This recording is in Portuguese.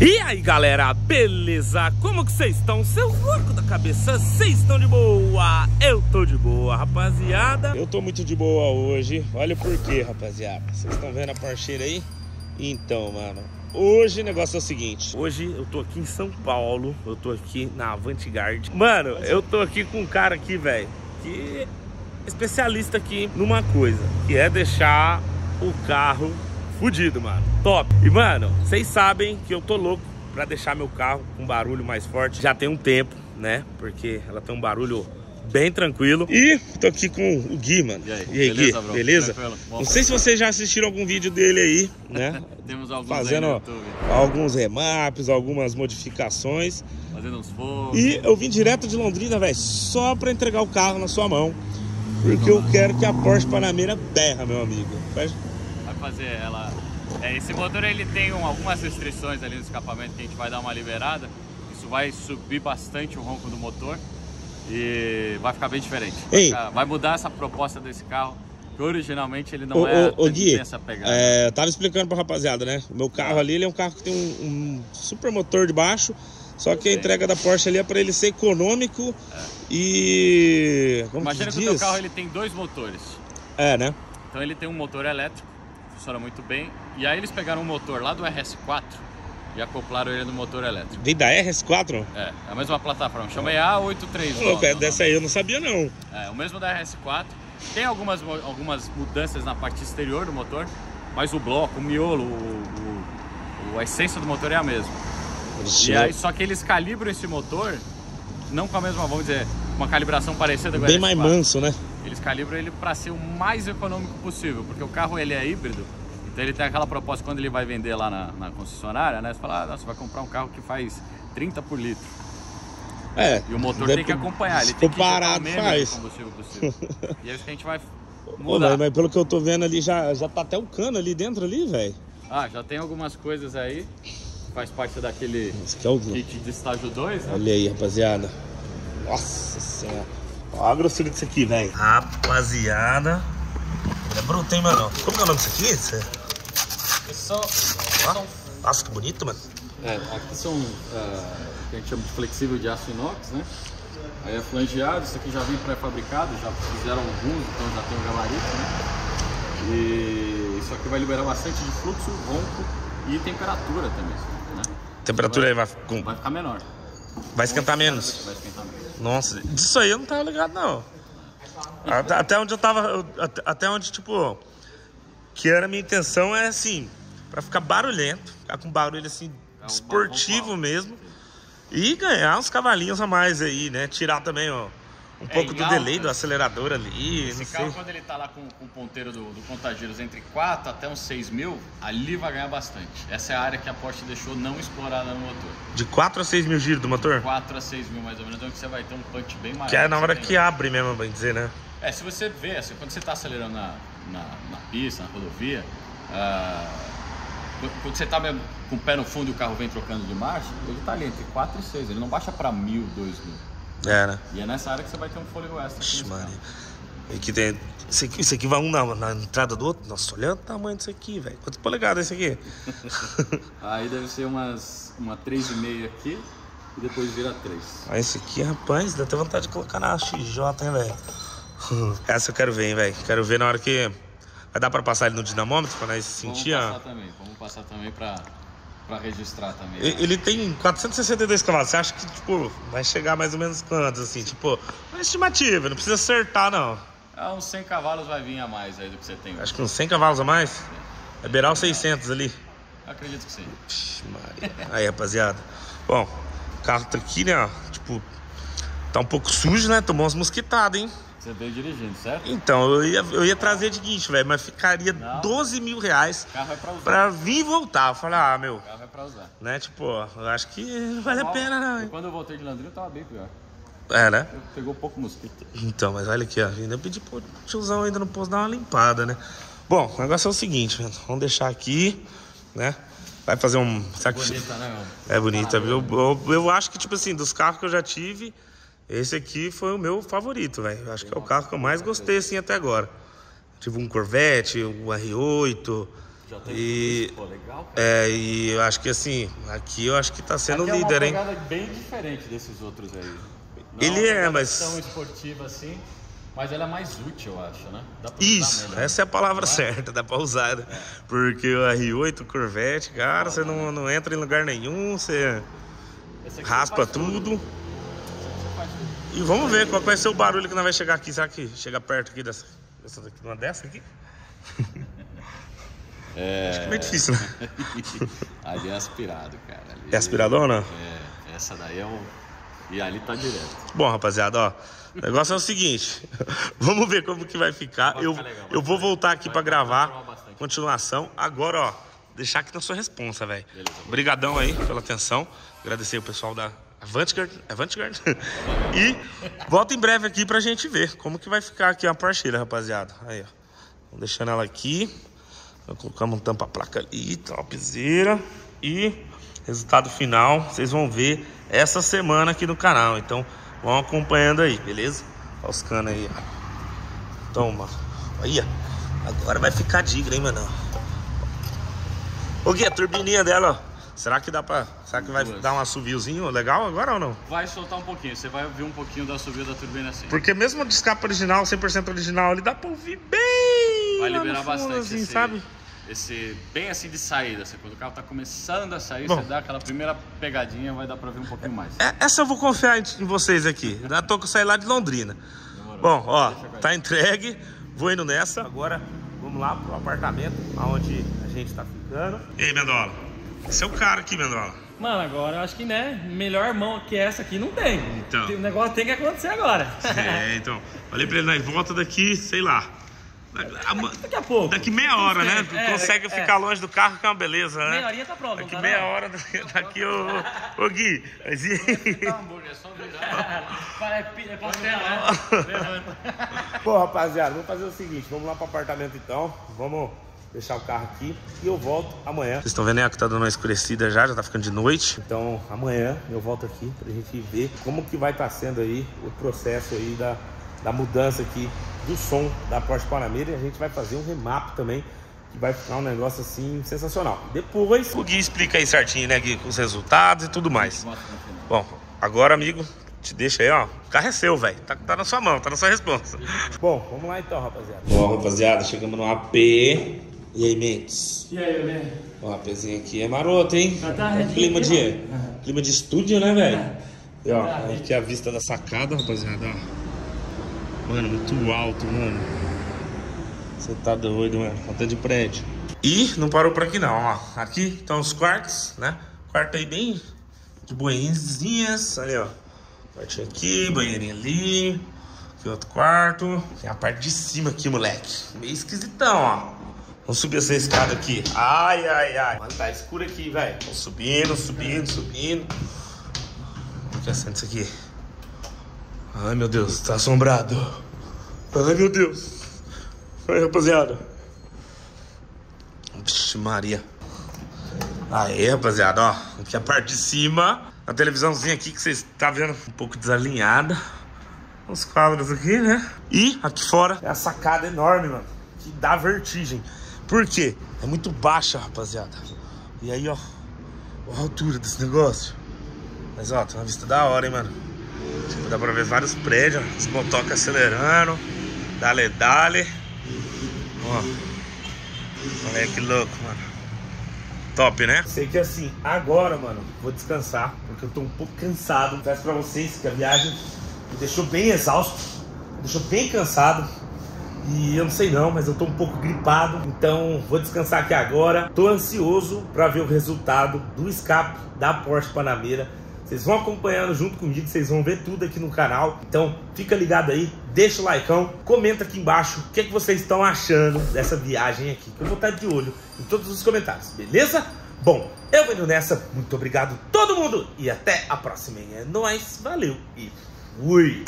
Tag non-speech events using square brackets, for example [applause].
E aí galera, beleza? Como que vocês estão? Seu louco da cabeça, vocês estão de boa? Eu tô de boa, rapaziada Eu tô muito de boa hoje, olha por quê, rapaziada Vocês estão vendo a parcheira aí? Então, mano, hoje o negócio é o seguinte Hoje eu tô aqui em São Paulo, eu tô aqui na Avantgarde Mano, eu tô aqui com um cara aqui, velho Que é especialista aqui numa coisa Que é deixar o carro fudido, mano. Top. E, mano, vocês sabem que eu tô louco pra deixar meu carro com barulho mais forte. Já tem um tempo, né? Porque ela tem um barulho bem tranquilo. E tô aqui com o Gui, mano. E aí, e aí beleza, Gui? bro? Beleza? Não sei se vocês já assistiram algum vídeo dele aí, né? [laughs] Temos alguns Fazendo alguns remaps, algumas modificações. Fazendo uns fogos. E eu vim direto de Londrina, velho, só pra entregar o carro na sua mão. Porque eu quero que a Porsche Panamera berra, meu amigo. Faz- Vai fazer ela... É, esse motor ele tem um- algumas restrições ali no escapamento que a gente vai dar uma liberada. Isso vai subir bastante o ronco do motor e vai ficar bem diferente. Vai, ficar- vai mudar essa proposta desse carro, que originalmente ele não Ô, é ô, ele Gui, tem essa pegada. é, eu tava explicando pra rapaziada, né? O meu carro ali, ele é um carro que tem um, um super motor de baixo, só que a entrega da Porsche ali é pra ele ser econômico e... Como Imagina que que o teu carro ele tem dois motores. É, né? Então ele tem um motor elétrico, funciona muito bem. E aí eles pegaram um motor lá do RS4 e acoplaram ele no motor elétrico. Vem da RS4? É, é a mesma plataforma, chama EA839. Ô, louco, é dessa aí eu não sabia não. É, o mesmo da RS4. Tem algumas, algumas mudanças na parte exterior do motor, mas o bloco, o miolo, o, o- a essência do motor é a mesma. E aí, só que eles calibram esse motor, não com a mesma, vamos dizer, uma calibração parecida com Bem RS4. mais manso, né? Eles calibram ele para ser o mais econômico possível, porque o carro ele é híbrido, então ele tem aquela proposta quando ele vai vender lá na, na concessionária, né? Você fala, ah, nossa, vai comprar um carro que faz 30 por litro. É. E o motor tem que acompanhar, ele tem que injetar o menos faz. combustível possível. [laughs] e é isso que a gente vai mudar. mas, mas pelo que eu tô vendo ali, já, já tá até o cano ali dentro ali, velho. Ah, já tem algumas coisas aí, faz parte daquele é o... kit de estágio 2, né? Olha aí, rapaziada. Nossa senhora. Olha a grossura disso aqui, velho. Rapaziada. É bruto, hein, mano? Como que é o nome disso aqui? Isso é- São, Ó, Nossa, que bonito, mano. É, aqui são ah, o que a gente chama de flexível de aço inox, né? Aí é flangeado, isso aqui já vem pré-fabricado, já fizeram alguns, então já tem o gabarito, né? E isso aqui vai liberar bastante de fluxo, ronco e temperatura também, né? Temperatura aí vai, com- Vai ficar menor. Vai esquentar menos. Vai esquentar menos. Nossa, disso aí eu não tava ligado, não. Até, até onde eu tava. até, onde, tipo. Que era a minha intenção é assim. Pra ficar barulhento. Ficar com barulho assim. É um esportivo mesmo. E ganhar uns cavalinhos a mais aí, né? Tirar também, ó. Um É, pouco do alta. delay do acelerador ali. Esse não carro, sei. quando ele tá lá com, com o ponteiro do, do contagiros entre 4 até uns 6 mil, ali vai ganhar bastante. Essa é a área que a Porsche deixou não explorada no motor. De 4 a 6 mil giros do motor? 4 a 6 mil mais ou menos, onde você vai ter um punch bem maior. Que é na hora que abre mesmo, bem dizer, né? É, se você vê, assim, quando você está acelerando na, na, na pista, na rodovia, ah, quando- você está mesmo com o pé no fundo e o carro vem trocando de marcha, ele está ali entre 4 e 6, ele não baixa para 1000, 2000. É, né? E é nessa área que você vai ter um fôlego extra. aqui Ixi, Maria. E que tem. Isso aqui, isso aqui vai um na, na entrada do outro. Nossa, olha o tamanho disso aqui, velho. Quantas polegadas é isso aqui? [laughs] Aí deve ser umas, uma 3,5 aqui e depois vira 3. Ah, esse aqui, rapaz, dá até vontade de colocar na XJ, hein, velho? [laughs] Essa eu quero ver, hein, velho. Quero ver na hora que. Vai dar pra passar ele no dinamômetro pra nós sentir, vamos passar também, vamos passar também para registrar também. E- Ele tem 462 cavalos. Você acha que, tipo, vai chegar mais ou menos quantos, assim? Tipo, uma estimativa, não precisa acertar, não. Ah, uns 100 cavalos vai vir a mais aí do que você tem. Acho que uns 100 cavalos a mais. É beirar os 600 ali. Acredito que sim. Aí, rapaziada. Bom, o carro tá aqui, né, ó. Tipo, tá um pouco sujo, né? Tomou umas mosquitadas, hein? Você veio dirigindo, certo? Então, eu ia, eu ia trazer de guincho, velho, mas ficaria Não. 12 mil reais carro é usar. pra vir e voltar. Eu falei, ah, meu, O carro é para usar. né? Tipo, eu acho que não vale a pena, não. E quando eu voltei de Londrina, tava bem pior. É, né? Eu pegou pouco mosquito. Então, mas olha aqui, ó. Ainda pedi pro tiozão ainda no posto dar uma limpada, né? Bom, o negócio é o seguinte, mano. Vamos deixar aqui, né? Vai fazer um. Sabe que- Bonita, né? É bonita, viu? Eu, eu acho que, tipo assim, dos carros que eu já tive, esse aqui foi o meu favorito, velho. Acho que é o carro que eu mais gostei, assim, até agora. Tive um Corvette, um R8, Já tem E- isso, pô, legal, cara. É, e eu acho que assim, aqui eu acho que tá sendo Aqui líder, é hein? uma pegada bem diferente desses outros aí. Não Ele é, pegada mas- tão esportiva assim, mas ela é mais útil, eu acho, né? Dá pra Isso, usar melhor. essa é a palavra é? certa, dá pra usar. né? Porque o R8, o Corvette, cara, você não, não entra em lugar nenhum, você raspa tudo. tudo. E vamos ver qual vai ser o barulho que nós vai chegar aqui. Será que chega perto aqui dessa, dessa daqui, uma dessa aqui? [laughs] É... Acho que é meio difícil, né? [laughs] ali é aspirado, cara. Ali- É não? É, essa daí é o. E ali tá direto. Bom, rapaziada, ó. O negócio é o seguinte. [laughs] Vamos ver como que vai ficar. Vai Eu, ficar legal, eu vou voltar aqui Vai gravar. Continuação. Agora, ó. Deixar aqui na sua responsa, velho. Obrigadão aí pela atenção. Agradecer o pessoal da Avantgard. Avantgard. [laughs] e volta em breve aqui pra gente ver como que vai ficar aqui a parceira, rapaziada. Aí, ó. Deixando ela aqui. Colocamos um tampa-placa ali, topzera. E resultado final, vocês vão ver essa semana aqui no canal. Então, vão acompanhando aí, beleza? Olha os canos aí, ó. Toma. Aí, ó. Agora vai ficar digra, hein, mano? Ô, Gui, a turbininha dela, ó. Será que dá pra... Será que vai Duas. dar um assoviozinho legal agora ou não? Vai soltar um pouquinho, você vai ouvir um pouquinho da subida da turbina assim. Porque mesmo de escape original, 100% original, ele dá pra ouvir bem Vai lá no liberar fundo, bastante assim, esse, sabe? esse. Bem assim de saída. Assim, quando o carro tá começando a sair, Bom. você dá aquela primeira pegadinha, vai dar pra ver um pouquinho mais. É, Essa eu vou confiar em, vocês aqui. [laughs] Já tô com sair lá de Londrina. Demorou. Bom, ó, tá entregue. Vou indo nessa. Agora vamos lá pro apartamento, onde a gente tá ficando. E aí, Mendola? Esse é o cara aqui, Mendola. Mano, agora eu acho que, né, melhor mão que essa aqui não tem. Então. O negócio tem que acontecer agora. É, [laughs] então. Falei pra ele, nós volta daqui, sei lá. Daqui a pouco. Daqui meia hora, né? É, Consegue é. ficar longe do carro, que é uma beleza, né? Meia horinha tá pronto, Daqui tá meia não? hora, daqui o. Ô Gui, mas e é só virar. É é né? Bom, rapaziada, vamos fazer o seguinte: vamos lá pro apartamento então. Vamos deixar o carro aqui e eu volto amanhã. Vocês estão vendo aí que tá dando uma escurecida já, já tá ficando de noite. Então amanhã eu volto aqui pra gente ver como que vai estar sendo aí o processo aí da, da mudança aqui do som da Porsche Panamera. E a gente vai fazer um remap também. Que vai ficar um negócio assim sensacional. Depois o Gui explica aí certinho, né, Gui? Os resultados e tudo mais. Bom, agora, amigo, te deixa aí, ó. O carro é seu, velho. Tá, tá na sua mão, tá na sua resposta. Bom, vamos lá então, rapaziada. Bom, rapaziada, chegamos no AP. E aí, Mendes? E aí, né? O APzinho aqui é maroto, hein? Tá. É clima de, clima de estúdio, né, velho? E ó, aqui a vista da sacada, rapaziada, ó. Mano, muito alto, mano. Você tá doido, mano. Conta de prédio. E não parou por aqui não, ó. Aqui estão os quartos, né? Quarto aí bem de boinzinhas. Ali, ó. Quartinho aqui, banheirinho ali. Aqui outro quarto. Tem a parte de cima aqui, moleque. Meio esquisitão, ó. Vamos subir essa escada aqui. Ai, ai, ai. Mano, tá escuro aqui, velho. Vamos subindo, subindo, subindo. Como que acende isso aqui? Ai, meu Deus, tá assombrado. Ai, meu Deus. Ai, rapaziada. Vixe, Maria. Aí, rapaziada, ó. Aqui a parte de cima. A televisãozinha aqui que vocês tá vendo um pouco desalinhada. Os quadros aqui, né? E aqui fora é a sacada enorme, mano. Que dá vertigem. Por quê? É muito baixa, rapaziada. E aí, ó. A altura desse negócio. Mas, ó, tem uma vista da hora, hein, mano. Tipo, dá pra ver vários prédios. ó. Os motoca acelerando. Dale, dale. Ó. Olha que louco, mano. Top, né? Sei que assim, agora, mano, vou descansar, porque eu tô um pouco cansado. Peço pra vocês que a viagem me deixou bem exausto, me deixou bem cansado. E eu não sei não, mas eu tô um pouco gripado, então vou descansar aqui agora. Tô ansioso pra ver o resultado do escape da Porsche Panamera. Vocês vão acompanhando junto comigo, vocês vão ver tudo aqui no canal. Então fica ligado aí, deixa o likeão, comenta aqui embaixo o que, é que vocês estão achando dessa viagem aqui. Que eu vou estar de olho em todos os comentários, beleza? Bom, eu vou indo nessa. Muito obrigado todo mundo e até a próxima. É nóis, valeu e fui!